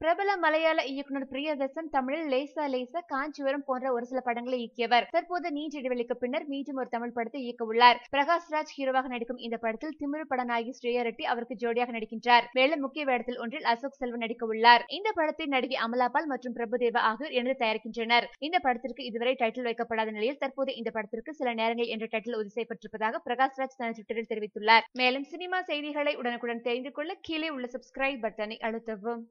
பிரபல மலையாள இயக்குனர் பிரியதர்சன் தமிழில் லேசா லேசா காஞ்சிபுரம் போன்ற ஒரு சில படங்களை இயக்கியவர். தற்போது நீண்ட இடைவெளிக்கு பின்னர் மீண்டும் ஒரு தமிழ் படத்தை இயக்க உள்ளார். பிரகாஷ் ராஜ் ஹீரோவாக நடிக்கும் இந்த படத்தில் திமிரு பட நாயகி ஸ்ரேயா ரெட்டி அவருக்கு ஜோடியாக நடிக்கின்றார். மேலும் முக்கிய வேடத்தில் ஒன்றில் அசோக் செல்வன் நடிக்க உள்ளார். இந்த படத்தை நடிகை அமலாபால் மற்றும் பிரபுதேவா ஆகியோர் இணைந்து தயாரிக்கின்றனர். இந்த படத்திற்கு இதுவரை டைட்டில் வைக்கப்படாத நிலையில் தற்போது இந்த படத்திற்கு சில நேரங்கள் என்ற டைட்டில் உறுதி செய்யப்பட்டிருப்பதாக பிரகாஷ் ராஜ் தனது ட்விட்டரில் தெரிவித்துள்ளார். மேலும் சினிமா செய்திகளை உடனுக்குடன் தெரிந்து கொள்ள கீழே உள்ள சப்ஸ்கிரைப் பட்டனை அழுத்தவும்.